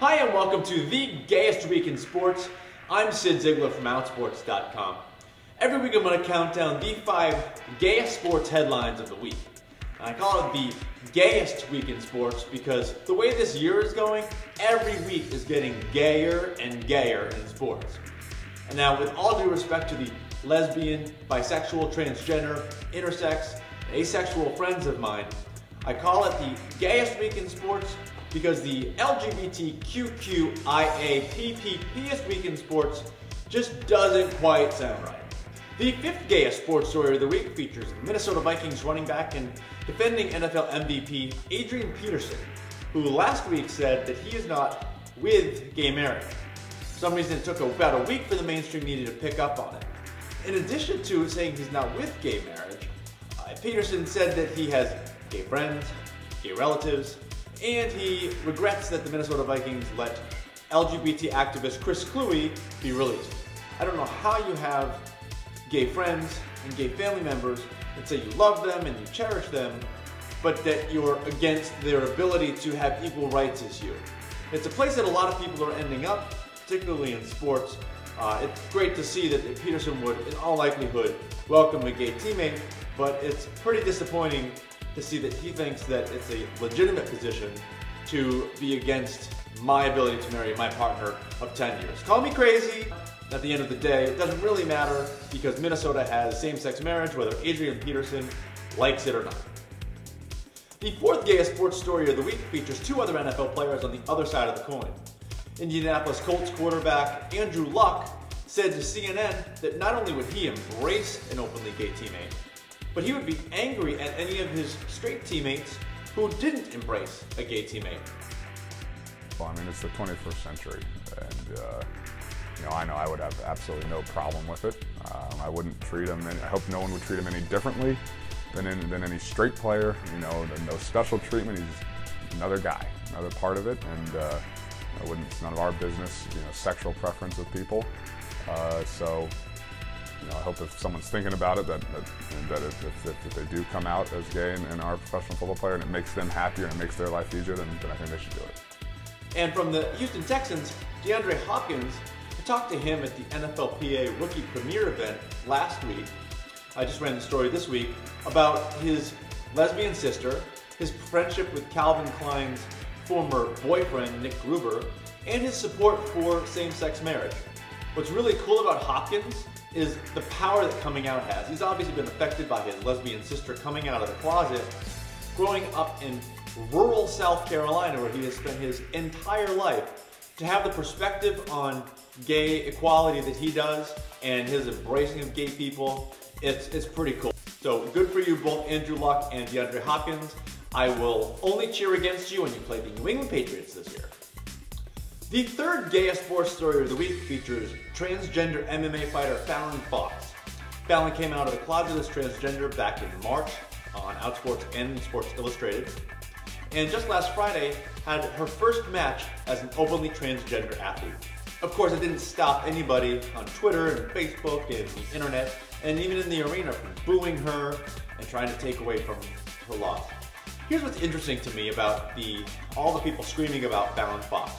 Hi, and welcome to the gayest week in sports. I'm Cyd Zeigler from Outsports.com. Every week I'm going to count down the five gayest sports headlines of the week. And I call it the gayest week in sports because the way this year is going, every week is getting gayer and gayer in sports. And now, with all due respect to the lesbian, bisexual, transgender, intersex, asexual friends of mine, I call it the gayest week in sports because the LGBTQIAPPPest week in sports just doesn't quite sound right. The fifth gayest sports story of the week features Minnesota Vikings running back and defending NFL MVP Adrian Peterson, who last week said that he is not with gay marriage. For some reason, it took about a week for the mainstream media to pick up on it. In addition to saying he's not with gay marriage, uh, Peterson said that he has gay friends, gay relatives, and he regrets that the Minnesota Vikings let LGBT activist Chris Kluwe be released. I don't know how you have gay friends and gay family members and say you love them and you cherish them, but that you're against their ability to have equal rights as you. It's a place that a lot of people are ending up, particularly in sports. Uh, it's great to see that Peterson would, in all likelihood, welcome a gay teammate, but it's pretty disappointing to see that he thinks that it's a legitimate position to be against my ability to marry my partner of 10 years. Call me crazy. At the end of the day, it doesn't really matter because Minnesota has same-sex marriage, whether Adrian Peterson likes it or not. The fourth gayest sports story of the week features two other NFL players on the other side of the coin. Indianapolis Colts quarterback Andrew Luck said to CNN that not only would he embrace an openly gay teammate, but he would be angry at any of his straight teammates who didn't embrace a gay teammate. Well, I mean, it's the 21st century, and uh, you know, I know I would have absolutely no problem with it. Um, I wouldn't treat him. Any, I hope no one would treat him any differently than in, than any straight player. You know, no special treatment. He's another guy, another part of it, and uh, I wouldn't. It's none of our business. You know, sexual preference of people. Uh, so you know, I hope if someone's thinking about it that that, that if, if, if, they do come out as gay and, and, are a professional football player and it makes them happier and it makes their life easier, then, then I think they should do it. And from the Houston Texans, DeAndre Hopkins, I talked to him at the NFLPA Rookie Premiere event last week. I just ran the story this week about his lesbian sister, his friendship with Calvin Klein's former boyfriend, Nick Gruber, and his support for same-sex marriage. What's really cool about Hopkins is the power that coming out has. He's obviously been affected by his lesbian sister coming out of the closet, growing up in rural South Carolina where he has spent his entire life. To have the perspective on gay equality that he does and his embracing of gay people, it's, it's pretty cool. So good for you both Andrew Luck and DeAndre Hopkins. I will only cheer against you when you play the New England Patriots this year. The third gayest sports story of the week features transgender MMA fighter Fallon Fox. Fallon came out of the closet as transgender back in March on Outsports and Sports Illustrated, and just last Friday had her first match as an openly transgender athlete. Of course, it didn't stop anybody on Twitter and Facebook and the internet, and even in the arena from booing her and trying to take away from her loss. Here's what's interesting to me about the all the people screaming about Fallon Fox.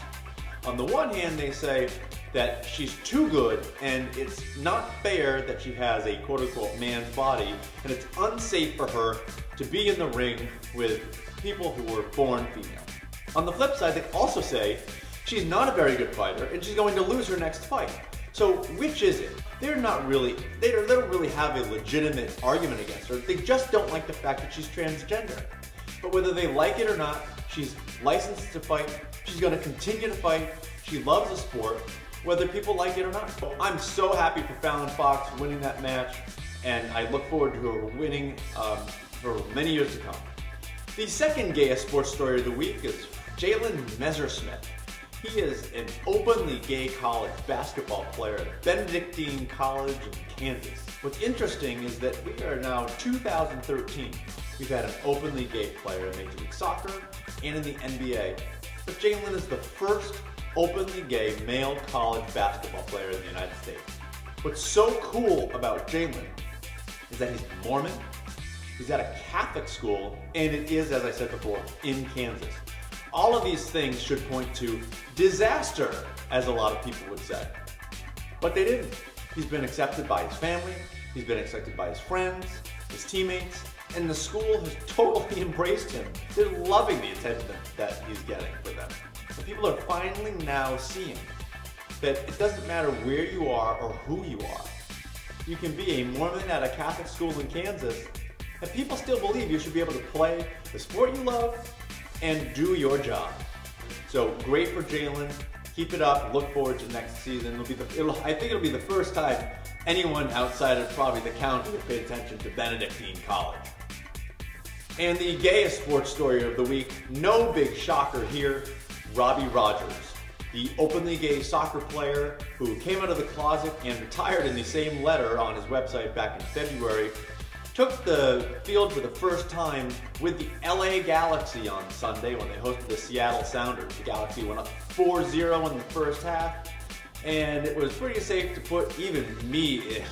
On the one hand, they say that she's too good and it's not fair that she has a quote unquote man's body and it's unsafe for her to be in the ring with people who were born female. On the flip side, they also say she's not a very good fighter and she's going to lose her next fight. So which is it? They're not really, they don't, they don't really have a legitimate argument against her. They just don't like the fact that she's transgender. But whether they like it or not, she's licensed to fight She's going to continue to fight. She loves the sport, whether people like it or not. I'm so happy for Fallon Fox winning that match, and I look forward to her winning um, for many years to come. The second gayest sports story of the week is Jallen Messersmith. He is an openly gay college basketball player at Benedictine College in Kansas. What's interesting is that we are now 2013. We've had an openly gay player in Major League Soccer and in the NBA. But Jallen is the first openly gay male college basketball player in the United States. What's so cool about Jallen is that he's Mormon, he's at a Catholic school, and it is, as I said before, in Kansas. All of these things should point to disaster, as a lot of people would say. But they didn't. He's been accepted by his family, he's been accepted by his friends, his teammates, and the school has totally embraced him. They're loving the attention that he's getting for them. And people are finally now seeing that it doesn't matter where you are or who you are. You can be a Mormon at a Catholic school in Kansas, and people still believe you should be able to play the sport you love and do your job. So great for Jallen. Keep it up. Look forward to next season. It'll be the, it'll, I think it'll be the first time anyone outside of probably the county will pay attention to Benedictine College. And the gayest sports story of the week, no big shocker here, Robbie Rogers, the openly gay soccer player who came out of the closet and retired in the same letter on his website back in February, took the field for the first time with the LA Galaxy on Sunday when they hosted the Seattle Sounders. The Galaxy went up 4-0 in the first half, and it was pretty safe to put even me in,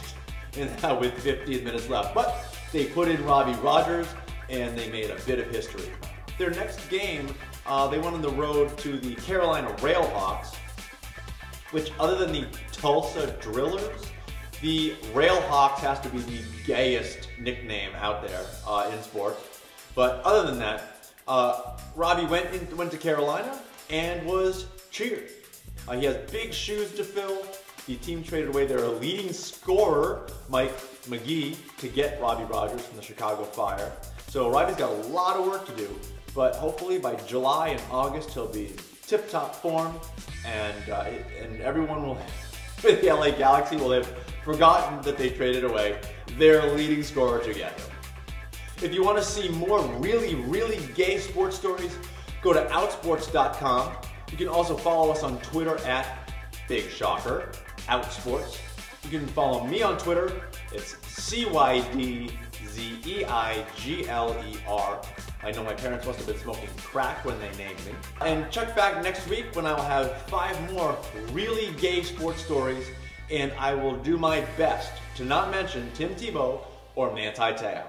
in that with 15 minutes left. But they put in Robbie Rogers, and they made a bit of history. Their next game, uh, they went on the road to the Carolina Railhawks, which other than the Tulsa Drillers, the Railhawks has to be the gayest nickname out there uh, in sports. But other than that, uh, Robbie went, in, went to Carolina and was cheered. Uh, he has big shoes to fill. The team traded away their leading scorer, Mike Magee, to get Robbie Rogers from the Chicago Fire. So Robbie's got a lot of work to do, but hopefully by July and August he'll be tip-top form, and uh, and everyone will, the LA Galaxy, will have forgotten that they traded away their leading scorer to get him. If you want to see more really, really gay sports stories, go to outsports.com. You can also follow us on Twitter at Big Shocker, Outsports. You can follow me on Twitter. It's CYD Z-E-I-G-L-E-R. I know my parents must have been smoking crack when they named me. And check back next week when I will have five more really gay sports stories and I will do my best to not mention Tim Tebow or Manti Te'o.